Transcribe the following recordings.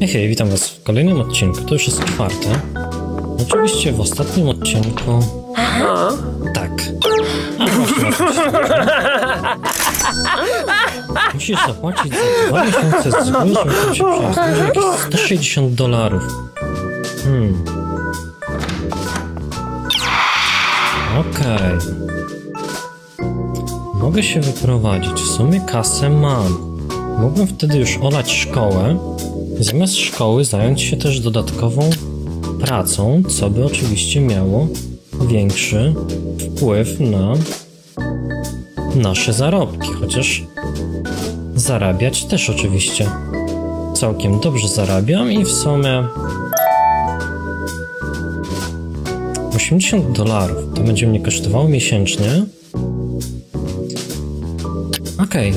Hej, hej, witam was w kolejnym odcinku. To już jest czwarte. Oczywiście w ostatnim odcinku... Tak. A właśnie, Marcin. Musisz zapłacić za dwa miesiące z żeby się jakieś 160 dolarów. Hmm. Okej. Mogę się wyprowadzić. W sumie kasę mam. Mógłbym wtedy już olać szkołę zamiast szkoły zająć się też dodatkową pracą, co by oczywiście miało większy wpływ na nasze zarobki, chociaż zarabiać też oczywiście całkiem dobrze zarabiam i w sumie 80 dolarów to będzie mnie kosztowało miesięcznie. Okej.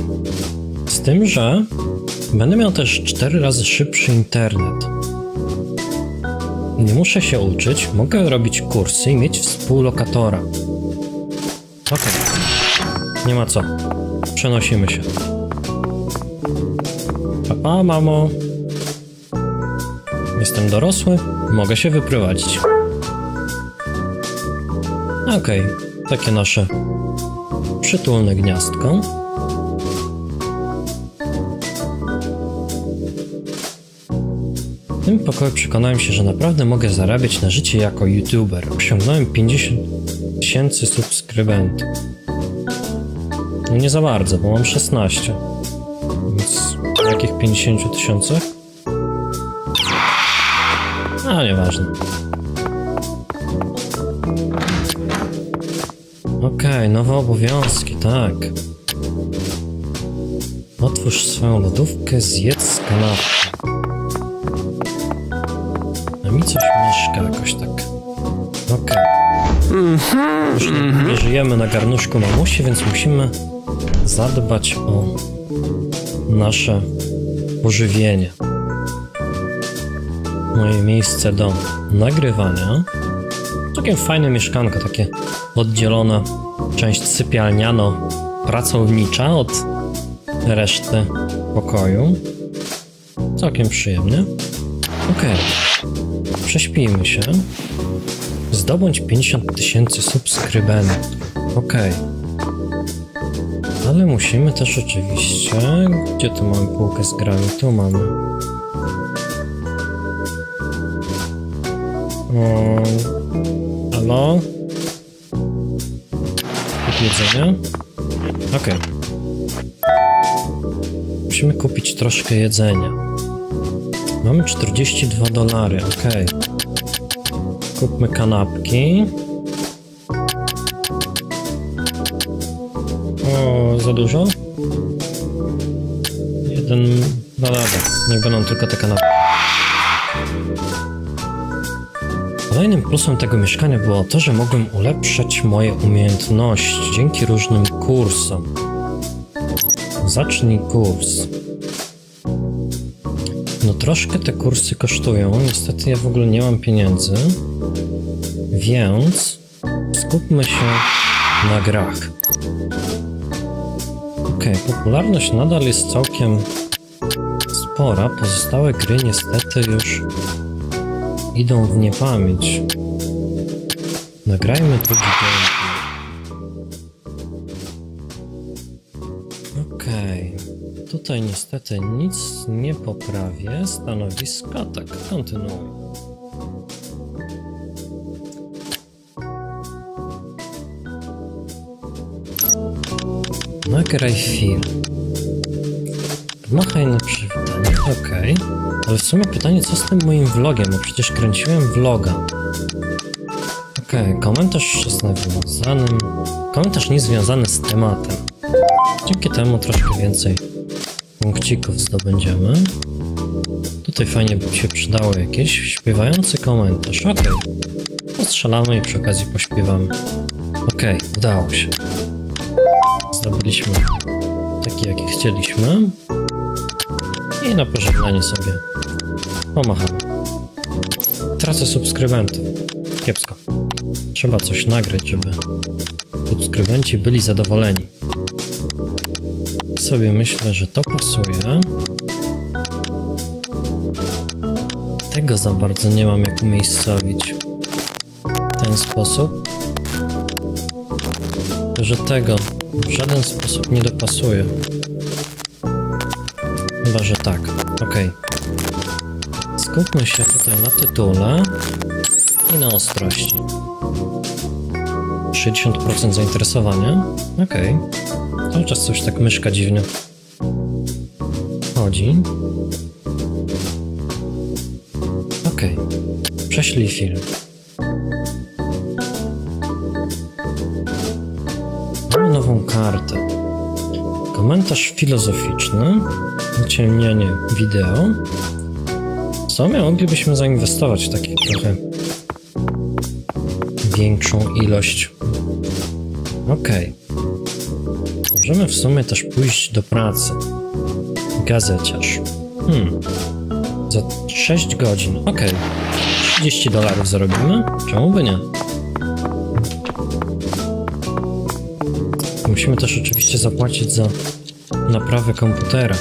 Z tym, że będę miał też 4 razy szybszy internet. Nie muszę się uczyć, mogę robić kursy i mieć współlokatora. Okej. Nie ma co. Przenosimy się. Papa, mamo. Jestem dorosły, mogę się wyprowadzić. Okej, takie nasze przytulne gniazdko. W tym pokoju przekonałem się, że naprawdę mogę zarabiać na życie jako youtuber. Osiągnąłem 50 tysięcy subskrybentów. No nie za bardzo, bo mam 16. Więc o jakich 50 tysiącach? A, nieważne. Okej, nowe obowiązki, tak. Otwórz swoją lodówkę, zjedz z mieszka jakoś tak. Okej. Już nie, nie żyjemy na garnuszku mamusi, więc musimy zadbać o nasze pożywienie. Moje miejsce do nagrywania. Całkiem fajne mieszkanko, takie oddzielone. Część sypialniano-pracownicza od reszty pokoju. Całkiem przyjemnie. Okej. Prześpijmy się. Zdobądź 50 tysięcy subskrybentów. Okej. Ale musimy też oczywiście... Gdzie tu mamy półkę z grami? Tu mamy. O... Halo? Kup jedzenia? Okej. Musimy kupić troszkę jedzenia. Mamy 42 dolary, okej. Kupmy kanapki. O, za dużo? Jeden... No dobra, niech będą tylko te kanapki. Kolejnym plusem tego mieszkania było to, że mogłem ulepszać moje umiejętności dzięki różnym kursom. Zacznij kurs. Troszkę te kursy kosztują, niestety ja w ogóle nie mam pieniędzy, więc skupmy się na grach. Okej, popularność nadal jest całkiem spora, pozostałe gry niestety już idą w niepamięć. Nagrajmy drugi gameplay. Tutaj niestety nic nie poprawię. Stanowiska, tak, kontynuuj. Nagraj film. Machaj na przywitanie, okej. Ale w sumie pytanie, co z tym moim vlogiem, bo przecież kręciłem vloga. Okej, komentarz jest nawiązanym. Komentarz niezwiązany z tematem. Dzięki temu troszkę więcej punkcików zdobędziemy. Tutaj fajnie by się przydało jakieś śpiewający komentarz. Okej. Postrzelamy i przy okazji pośpiewamy. Okej, udało się. Zdobyliśmy taki, jaki chcieliśmy. I na pożegnanie sobie pomachamy. Tracę subskrybentów. Kiepsko. Trzeba coś nagrać, żeby subskrybenci byli zadowoleni. Sobie myślę, że to pasuje. tego za bardzo nie mam jak umiejscowić. W ten sposób. Że tego w żaden sposób nie dopasuje. Chyba, że tak. Ok. Skupmy się tutaj na tytule i na ostrości. 60% zainteresowania. Ok. Cały czas coś tak myszka dziwnie chodzi. Ok. Prześlij film. Mamy nową kartę. Komentarz filozoficzny, wyciemnienie wideo. W sumie moglibyśmy zainwestować w taki trochę większą ilość. Okej. Możemy w sumie też pójść do pracy. Gazeciarz. Hmm. Za 6 godzin. Okej. 30 dolarów zarobimy? Czemu by nie? Musimy też oczywiście zapłacić za naprawę komputera.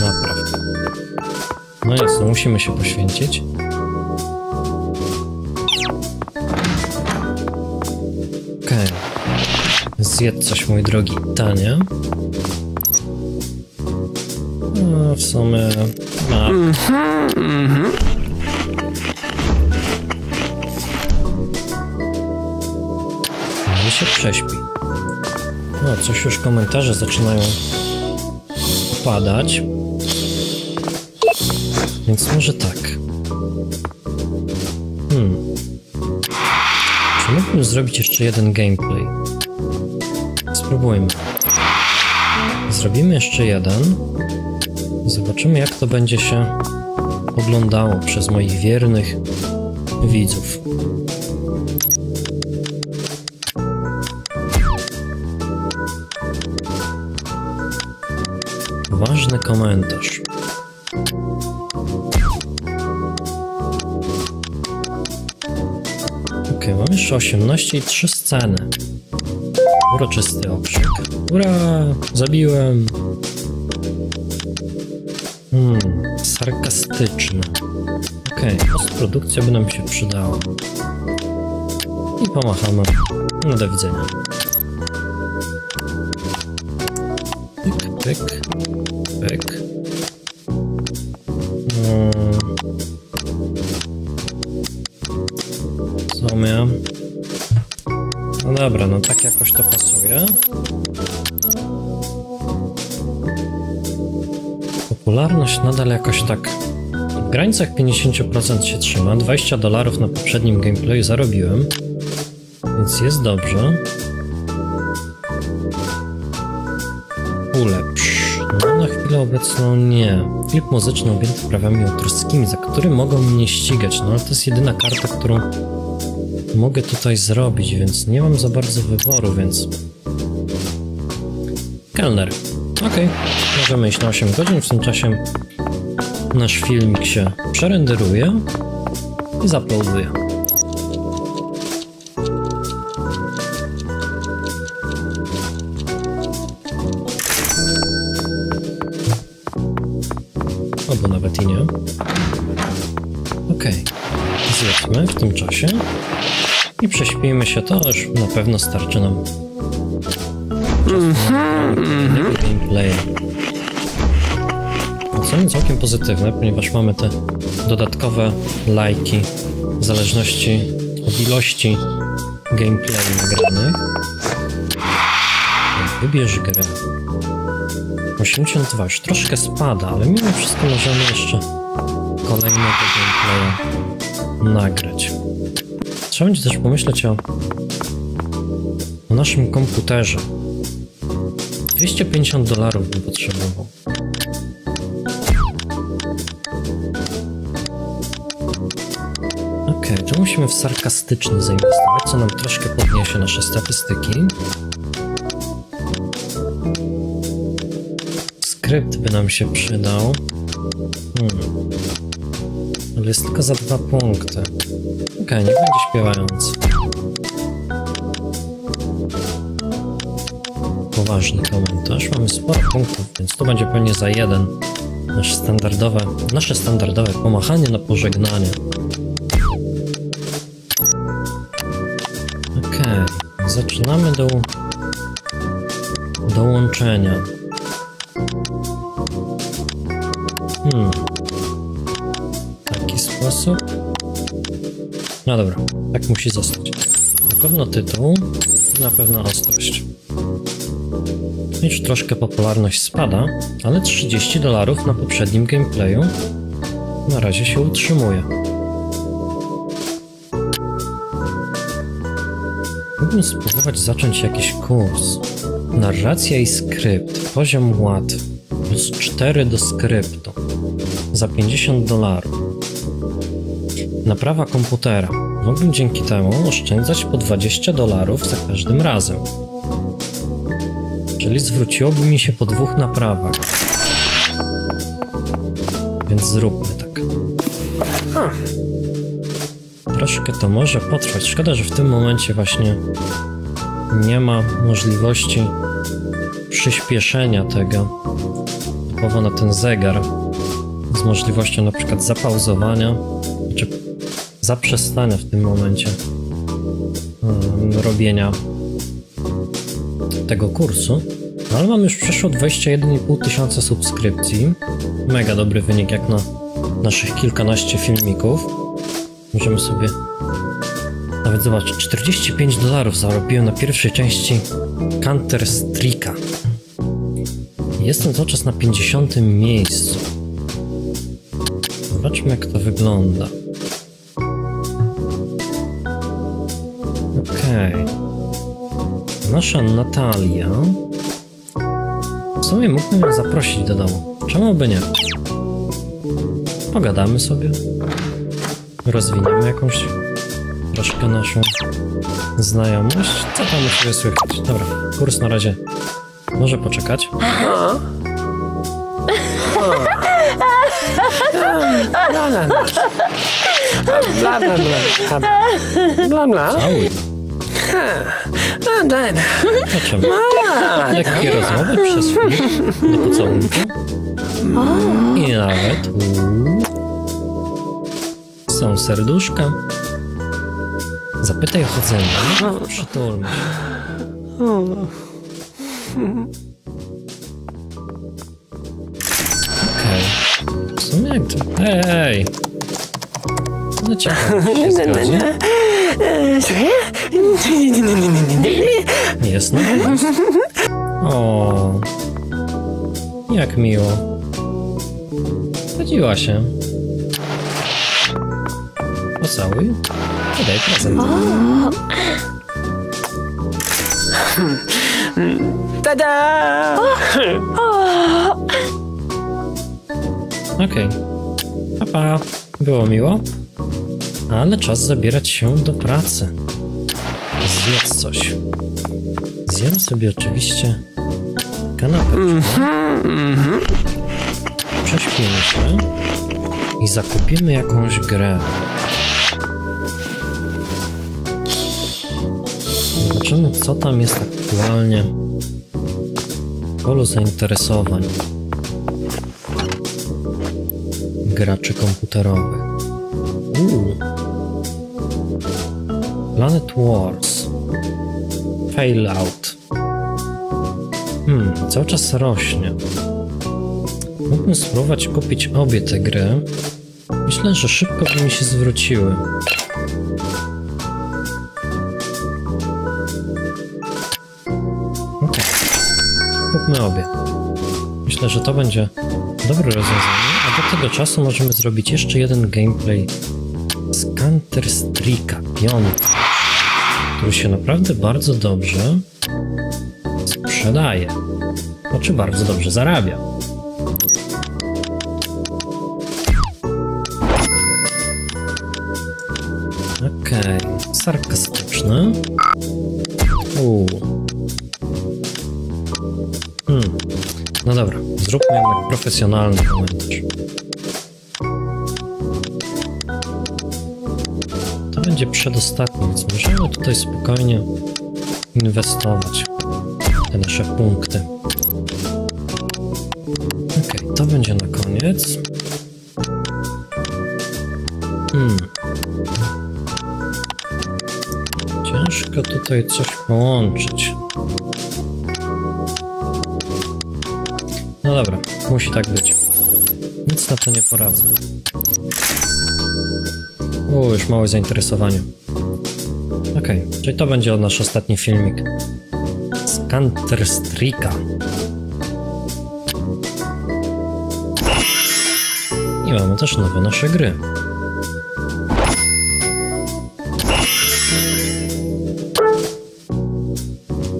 Napraw. No jest, no musimy się poświęcić. Zjedz coś, mój drogi, tanie. No, w sumie... A, ale się prześpi. No, coś już komentarze zaczynają padać. Więc może tak. Hmm. Czy mógłbym zrobić jeszcze jeden gameplay? Spróbujmy. Zrobimy jeszcze jeden. Zobaczymy, jak to będzie się oglądało przez moich wiernych widzów. Ważny komentarz. Ok, mam jeszcze 18 i 3 sceny. Uroczysty okrzyk. Ura! Zabiłem! Hmm, sarkastyczny. Okej, okay, postprodukcja by nam się przydała. I pomachamy. No do widzenia. Pyk, pyk, pyk. Hmm. Co miałem? Dobra, no tak jakoś to pasuje. Popularność nadal jakoś tak w granicach 50% się trzyma. 20 dolarów na poprzednim gameplayu zarobiłem, więc jest dobrze. Ulepsz. No na chwilę obecną nie. Klip muzyczny objęty prawami autorskimi, za który mogą mnie ścigać, no ale to jest jedyna karta, którą mogę tutaj zrobić, więc nie mam za bardzo wyboru, więc... Kelner. Ok, możemy iść na 8 godzin, w tym czasie nasz filmik się przerenderuje i zaploaduje. Się, to już na pewno starczy nam mm-hmm. gameplaya. Oceny całkiem pozytywne, ponieważ mamy te dodatkowe lajki w zależności od ilości gameplayu nagranych. Wybierz grę. 82 już troszkę spada, ale mimo wszystko możemy jeszcze kolejnego gameplaya nagrać. Trzeba będzie też pomyśleć o, o naszym komputerze. 250 dolarów bym potrzebował. Okej, okay, tu musimy w sarkastyczny zainwestować, co nam troszkę podniesie nasze statystyki. Skrypt by nam się przydał. Hmm. Ale jest tylko za dwa punkty. Okej, okay, niech będzie śpiewający. Poważny komentarz. Mamy sporo punktów, więc to będzie pewnie za jeden. nasze standardowe, nasze standardowe pomachanie na pożegnanie. Okej, zaczynamy do dołączenia. Hmm. Taki sposób. No dobra, tak musi zostać. Na pewno tytuł, na pewno ostrość. Już troszkę popularność spada, ale 30 dolarów na poprzednim gameplayu na razie się utrzymuje. Mógłbym spróbować zacząć jakiś kurs. Narracja i skrypt, poziom łatwy, plus 4 do skryptu, za 50 dolarów. Naprawa komputera. Mógłbym dzięki temu oszczędzać po 20 dolarów za każdym razem. Czyli zwróciłoby mi się po dwóch naprawach. Więc zróbmy tak. Troszkę to może potrwać. Szkoda, że w tym momencie właśnie nie ma możliwości przyspieszenia tego typowo na ten zegar z możliwością na przykład zapauzowania czy zaprzestania w tym momencie robienia tego kursu. No ale mam już przeszło 21,5 tysiąca subskrypcji. Mega dobry wynik jak na naszych kilkanaście filmików. Możemy sobie nawet zobaczyć, 45 dolarów zarobiłem na pierwszej części Counter Strike'a. Jestem cały czas na 50 miejscu. Zobaczmy jak to wygląda. Okej. Okay. Nasza Natalia. W sumie mógłbym ją zaprosić do domu. Czemu by nie? Pogadamy sobie. Rozwiniemy jakąś troszkę naszą znajomość. Co tam u Ciebie słychać? Dobra, kurs na razie może poczekać. Bla bla bla. Bla bla bla. Bla bla. Całuj. Bla bla. O czym? Lekkie rozmowy przez chwilę do pocałunku. I nawet są serduszka. Zapytaj o chodzenie. No, Przytulmy. Okej. W sumie jak to... Ej! No ciekawe, czy się zgodzi. Jest no. O, jak miło. Zgodziła się. Pocałuj i daj prezent. Tada! Okej. Pa, pa. Było miło. Ale czas zabierać się do pracy. Zjedz coś. Zjem sobie oczywiście kanapę. Prześpimy się i zakupimy jakąś grę. Zobaczymy, co tam jest aktualnie w polu zainteresowań graczy komputerowych. Uuu. Planet Wars. Failout. Hmm, cały czas rośnie. Mógłbym spróbować kupić obie te gry. Myślę, że szybko by mi się zwróciły. Okej. Kupmy obie. Myślę, że to będzie dobre rozwiązanie, a do tego czasu możemy zrobić jeszcze jeden gameplay z Counter Strike'a 5, który się naprawdę bardzo dobrze sprzedaje. Znaczy bardzo dobrze zarabia. Okej, okay. sarkastyczny. Uuu. Hmm. No dobra, zróbmy jednak profesjonalny komentarz. Będzie przedostatni, więc możemy tutaj spokojnie inwestować te nasze punkty. Okej. to będzie na koniec. Hmm. Ciężko tutaj coś połączyć. No dobra, musi tak być. Nic na to nie poradzę. O, już małe zainteresowanie. Okej, czyli to będzie nasz ostatni filmik z Counter-Strike'a. I mamy też nowe nasze gry.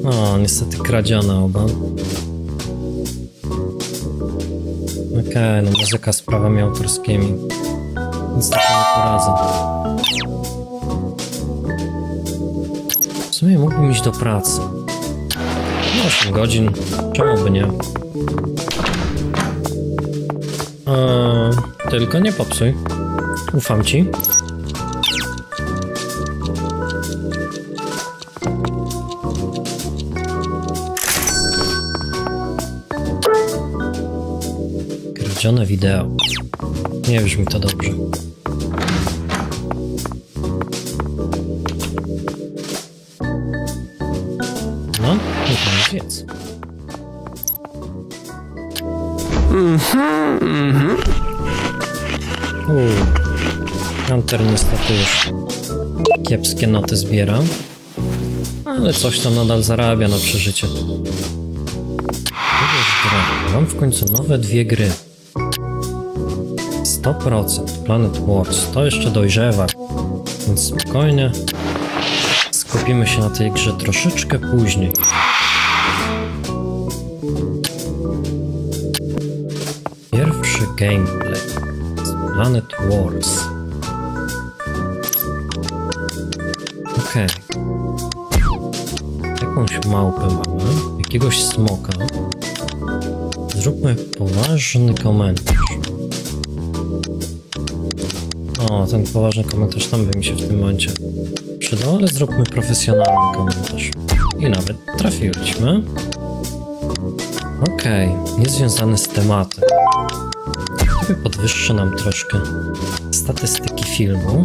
O, niestety kradzione oba. Okej, no muzyka z prawami autorskimi. Nic na to nie poradzę. W sumie mógłbym iść do pracy. No 8 godzin, czemu by nie? Eee, tylko nie popsuj. Ufam ci. Kradzione wideo. Nie brzmi to dobrze. No, i koniec. Uuu. Hunter niestety już kiepskie noty zbiera. Ale coś tam nadal zarabia na przeżycie. Mam w końcu nowe dwie gry. 100% Planet Wars. To jeszcze dojrzewa. Więc spokojnie. Skupimy się na tej grze troszeczkę później. Pierwszy gameplay z Planet Wars. Okej. Jakąś małpę mamy, jakiegoś smoka. Zróbmy poważny komentarz. O, ten poważny komentarz tam by mi się w tym momencie przydał, ale zróbmy profesjonalny komentarz. I nawet trafiliśmy. Okej, niezwiązany z tematem. Chyba podwyższy nam troszkę statystyki filmu.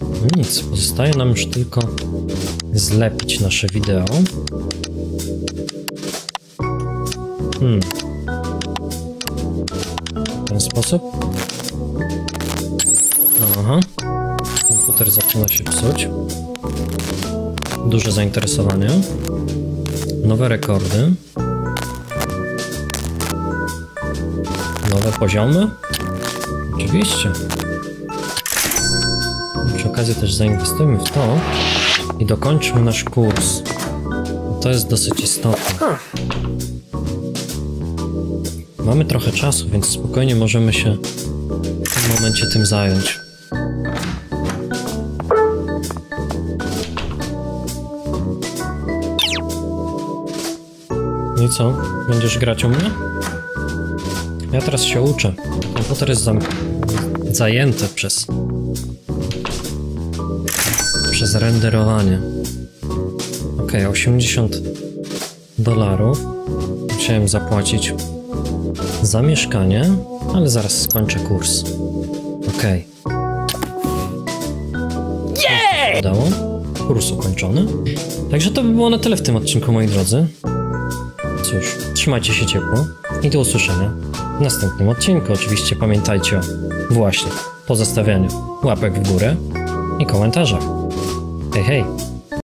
No nic, pozostaje nam już tylko zlepić nasze wideo. Hmm. Sposób. Aha. Komputer zaczyna się psuć. Duże zainteresowanie. Nowe rekordy. Nowe poziomy? Oczywiście. Przy okazji też zainwestujmy w to i dokończmy nasz kurs. To jest dosyć istotne. Mamy trochę czasu, więc spokojnie możemy się w tym momencie tym zająć. No i co? Będziesz grać u mnie? Ja teraz się uczę. Komputer jest zam... zajęty przez... przez renderowanie. Ok, 80 dolarów. Musiałem zapłacić za mieszkanie, ale zaraz skończę kurs. Ok. Jej! Udało. Kurs ukończony. Także to by było na tyle w tym odcinku, moi drodzy. Cóż, trzymajcie się ciepło i do usłyszenia w następnym odcinku. Oczywiście pamiętajcie o właśnie pozostawianiu łapek w górę i komentarzach. Hej, hej!